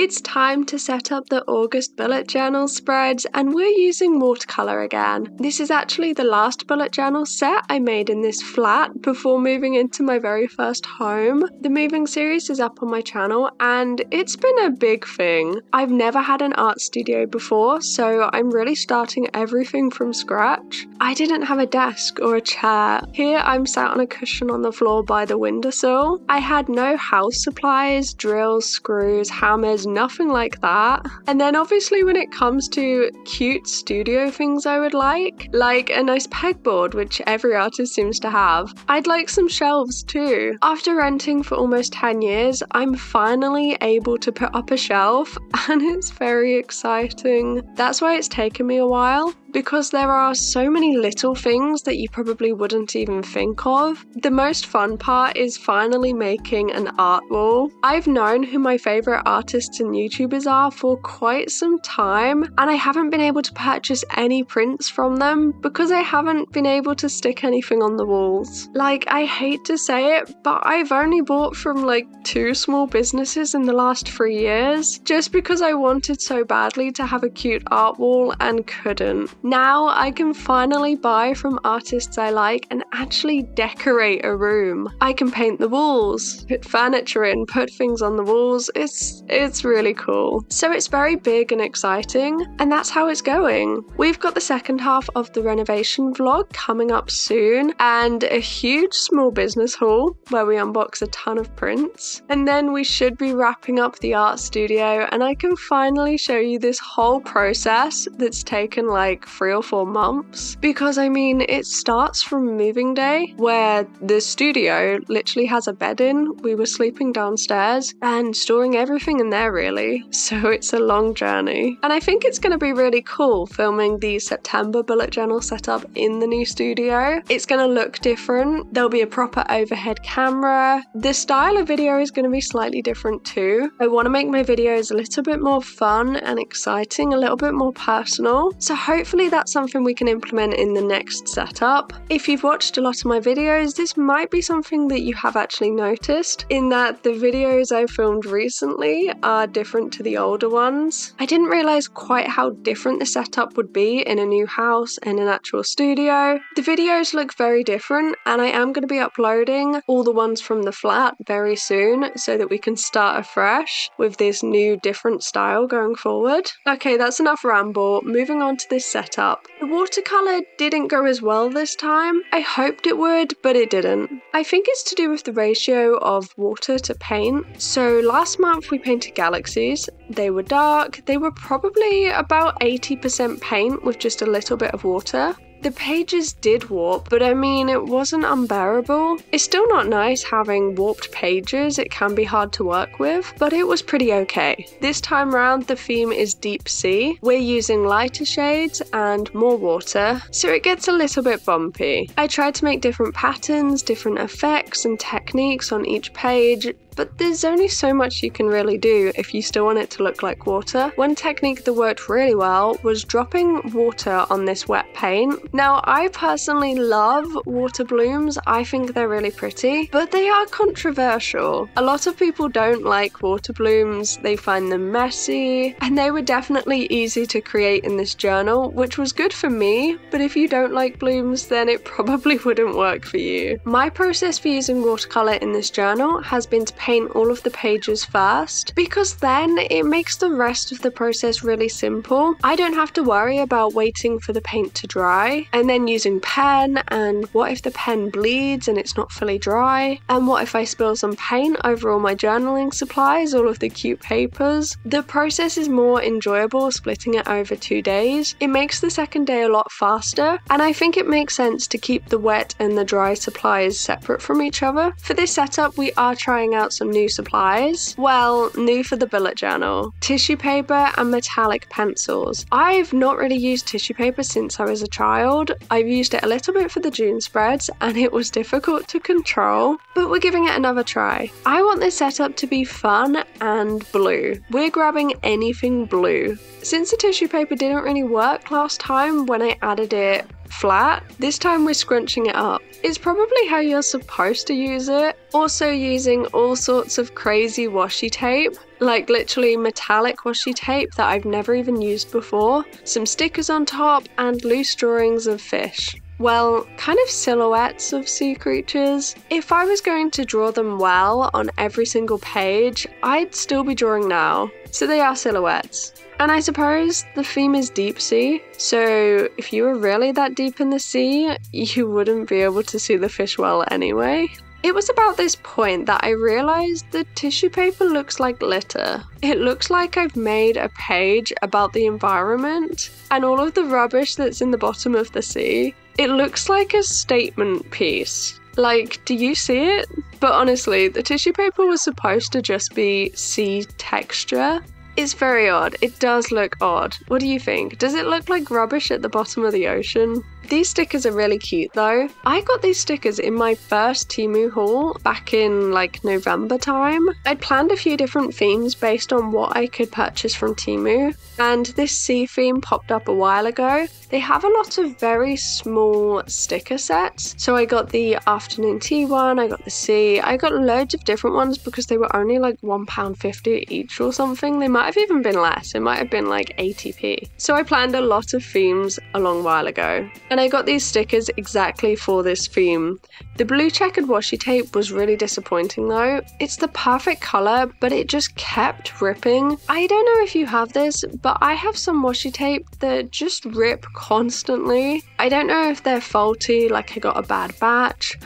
It's time to set up the August bullet journal spreads and we're using watercolour again. This is actually the last bullet journal set I made in this flat before moving into my very first home. The moving series is up on my channel and it's been a big thing. I've never had an art studio before so I'm really starting everything from scratch. I didn't have a desk or a chair. Here I'm sat on a cushion on the floor by the windowsill. I had no house supplies, drills, screws, hammers, nothing like that. And then obviously when it comes to cute studio things I would like, like a nice pegboard, which every artist seems to have, I'd like some shelves too. After renting for almost 10 years, I'm finally able to put up a shelf and it's very exciting. That's why it's taken me a while because there are so many little things that you probably wouldn't even think of. The most fun part is finally making an art wall. I've known who my favourite artists and YouTubers are for quite some time, and I haven't been able to purchase any prints from them because I haven't been able to stick anything on the walls. Like, I hate to say it, but I've only bought from like two small businesses in the last three years just because I wanted so badly to have a cute art wall and couldn't. Now I can finally buy from artists I like and actually decorate a room. I can paint the walls, put furniture in, put things on the walls. It's it's really cool. So it's very big and exciting, and that's how it's going. We've got the second half of the renovation vlog coming up soon and a huge small business haul where we unbox a ton of prints. And then we should be wrapping up the art studio and I can finally show you this whole process that's taken like three or four months. Because I mean, it starts from moving day, where the studio literally has a bed in. We were sleeping downstairs and storing everything in there, really. So it's a long journey. And I think it's going to be really cool filming the September bullet journal setup in the new studio. It's going to look different. There'll be a proper overhead camera. The style of video is going to be slightly different too. I want to make my videos a little bit more fun and exciting, a little bit more personal. So hopefully that's something we can implement in the next setup. If you've watched a lot of my videos, this might be something that you have actually noticed, in that the videos I filmed recently are different to the older ones. I didn't realise quite how different the setup would be in a new house and an actual studio. The videos look very different, and I am going to be uploading all the ones from the flat very soon so that we can start afresh with this new different style going forward. Okay, that's enough ramble. Moving on to this setup setup. The watercolour didn't go as well this time. I hoped it would, but it didn't. I think it's to do with the ratio of water to paint. So last month we painted galaxies. They were dark. They were probably about 80% paint with just a little bit of water. The pages did warp, but I mean, it wasn't unbearable. It's still not nice having warped pages, it can be hard to work with, but it was pretty okay. This time round, the theme is deep sea. We're using lighter shades and more water, so it gets a little bit bumpy. I tried to make different patterns, different effects, and techniques on each page, but there's only so much you can really do if you still want it to look like water. One technique that worked really well was dropping water on this wet paint. Now, I personally love water blooms, I think they're really pretty, but they are controversial. A lot of people don't like water blooms, they find them messy, and they were definitely easy to create in this journal, which was good for me, but if you don't like blooms, then it probably wouldn't work for you. My process for using watercolour in this journal has been to paint all of the pages first because then it makes the rest of the process really simple. I don't have to worry about waiting for the paint to dry and then using pen and what if the pen bleeds and it's not fully dry and what if I spill some paint over all my journaling supplies, all of the cute papers. The process is more enjoyable splitting it over two days. It makes the second day a lot faster and I think it makes sense to keep the wet and the dry supplies separate from each other. For this setup we are trying out some new supplies. Well, new for the bullet journal tissue paper and metallic pencils. I've not really used tissue paper since I was a child. I've used it a little bit for the June spreads and it was difficult to control, but we're giving it another try. I want this setup to be fun and blue. We're grabbing anything blue. Since the tissue paper didn't really work last time when I added it flat. This time we're scrunching it up. It's probably how you're supposed to use it. Also using all sorts of crazy washi tape, like literally metallic washi tape that I've never even used before, some stickers on top, and loose drawings of fish well, kind of silhouettes of sea creatures. If I was going to draw them well on every single page, I'd still be drawing now. So they are silhouettes. And I suppose the theme is deep sea, so if you were really that deep in the sea, you wouldn't be able to see the fish well anyway. It was about this point that I realised the tissue paper looks like litter. It looks like I've made a page about the environment and all of the rubbish that's in the bottom of the sea. It looks like a statement piece. Like, do you see it? But honestly, the tissue paper was supposed to just be sea texture. It's very odd. It does look odd. What do you think? Does it look like rubbish at the bottom of the ocean? These stickers are really cute though. I got these stickers in my first Temu haul back in like November time. I'd planned a few different themes based on what I could purchase from Temu, and this sea theme popped up a while ago. They have a lot of very small sticker sets. So I got the afternoon tea one, I got the sea, I got loads of different ones because they were only like £1.50 each or something. They might have even been less, it might have been like 80p. So I planned a lot of themes a long while ago. And and I got these stickers exactly for this theme. The blue checkered washi tape was really disappointing though. It's the perfect colour, but it just kept ripping. I don't know if you have this, but I have some washi tape that just rip constantly. I don't know if they're faulty, like I got a bad batch,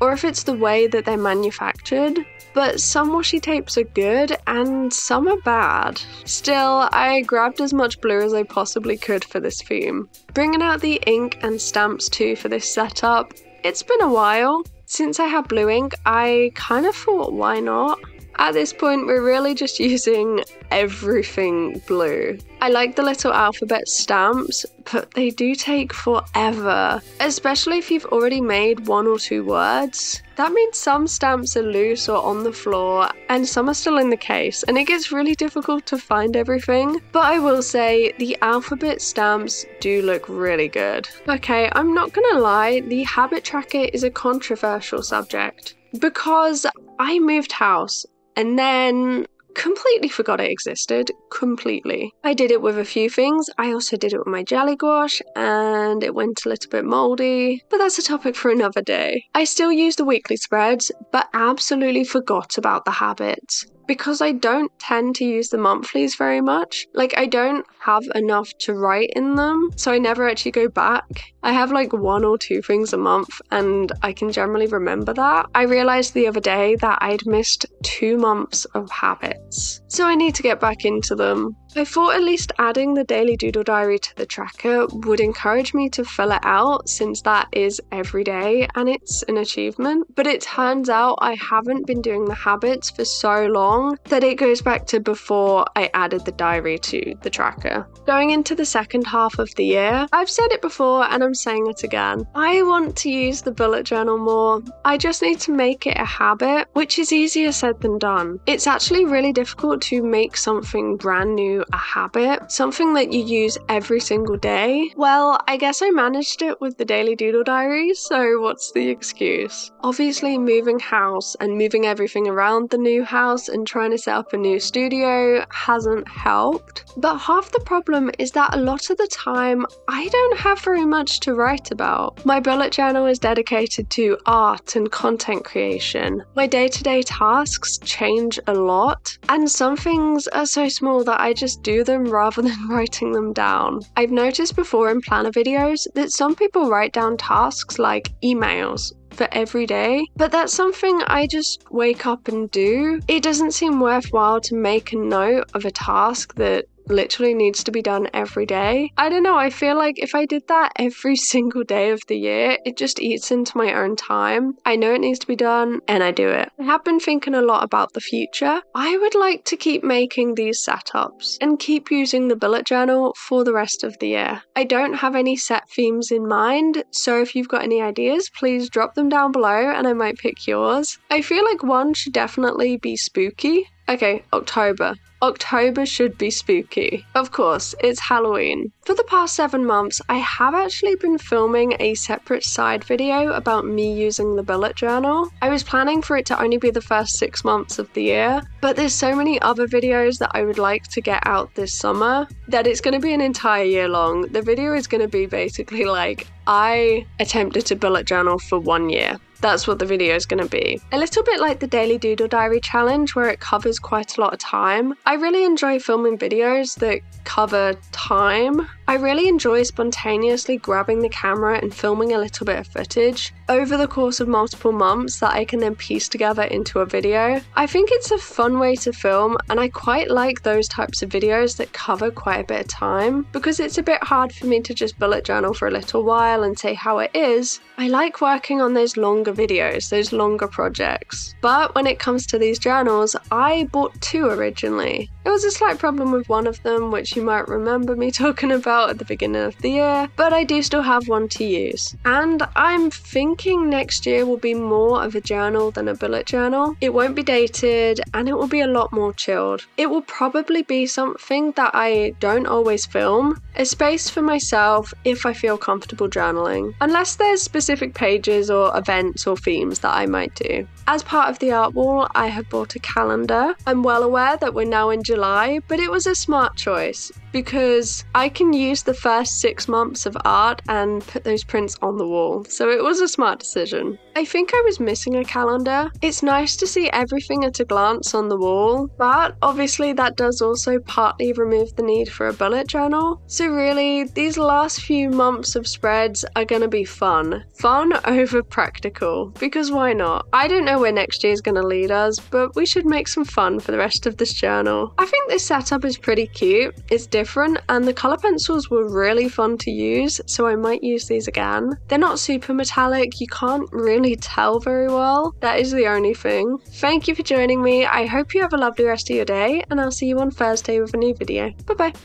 or if it's the way that they're manufactured but some washi tapes are good and some are bad. Still, I grabbed as much blue as I possibly could for this theme. Bringing out the ink and stamps too for this setup, it's been a while. Since I have blue ink, I kind of thought why not? At this point, we're really just using everything blue. I like the little alphabet stamps, but they do take forever, especially if you've already made one or two words. That means some stamps are loose or on the floor, and some are still in the case, and it gets really difficult to find everything. But I will say, the alphabet stamps do look really good. Okay, I'm not gonna lie, the habit tracker is a controversial subject because I moved house and then completely forgot it existed. Completely. I did it with a few things. I also did it with my jelly gouache and it went a little bit moldy, but that's a topic for another day. I still use the weekly spreads, but absolutely forgot about the habits because I don't tend to use the monthlies very much. Like, I don't have enough to write in them, so I never actually go back. I have like one or two things a month, and I can generally remember that. I realized the other day that I'd missed two months of habits, so I need to get back into them. I thought at least adding the daily doodle diary to the tracker would encourage me to fill it out since that is every day and it's an achievement. But it turns out I haven't been doing the habits for so long that it goes back to before I added the diary to the tracker. Going into the second half of the year, I've said it before and I'm saying it again. I want to use the bullet journal more. I just need to make it a habit, which is easier said than done. It's actually really difficult to make something brand new a habit, something that you use every single day. Well, I guess I managed it with the daily doodle diary, so what's the excuse? Obviously, moving house and moving everything around the new house and trying to set up a new studio hasn't helped. But half the problem is that a lot of the time, I don't have very much to write about. My bullet journal is dedicated to art and content creation. My day to day tasks change a lot, and some things are so small that I just do them rather than writing them down. I've noticed before in planner videos that some people write down tasks like emails for every day, but that's something I just wake up and do. It doesn't seem worthwhile to make a note of a task that literally needs to be done every day. I don't know, I feel like if I did that every single day of the year, it just eats into my own time. I know it needs to be done and I do it. I have been thinking a lot about the future. I would like to keep making these setups and keep using the bullet journal for the rest of the year. I don't have any set themes in mind, so if you've got any ideas, please drop them down below and I might pick yours. I feel like one should definitely be spooky Okay, October. October should be spooky. Of course, it's Halloween. For the past seven months, I have actually been filming a separate side video about me using the bullet journal. I was planning for it to only be the first six months of the year, but there's so many other videos that I would like to get out this summer that it's going to be an entire year long. The video is going to be basically like I attempted to bullet journal for one year. That's what the video is going to be. A little bit like the Daily Doodle Diary challenge, where it covers quite a lot of time. I really enjoy filming videos that cover time. I really enjoy spontaneously grabbing the camera and filming a little bit of footage over the course of multiple months that I can then piece together into a video. I think it's a fun way to film, and I quite like those types of videos that cover quite a bit of time because it's a bit hard for me to just bullet journal for a little while and say how it is. I like working on those longer videos, those longer projects. But when it comes to these journals, I bought two originally. It was a slight problem with one of them, which you might remember me talking about at the beginning of the year, but I do still have one to use. And I'm thinking next year will be more of a journal than a bullet journal. It won't be dated and it will be a lot more chilled. It will probably be something that I don't always film, a space for myself if I feel comfortable journaling, unless there's specific pages or events or themes that I might do. As part of the art wall, I have bought a calendar. I'm well aware that we're now in July, but it was a smart choice because I can use the first six months of art and put those prints on the wall. So it was a smart decision. I think I was missing a calendar. It's nice to see everything at a glance on the wall, but obviously that does also partly remove the need for a bullet journal. So really, these last few months of spreads are going to be fun. Fun over practical, because why not? I don't know where next year is going to lead us, but we should make some fun for the rest of this journal. I think this setup is pretty cute. It's different, and the colour pencils were really fun to use, so I might use these again. They're not super metallic, you can't really tell very well. That is the only thing. Thank you for joining me. I hope you have a lovely rest of your day, and I'll see you on Thursday with a new video. Bye bye.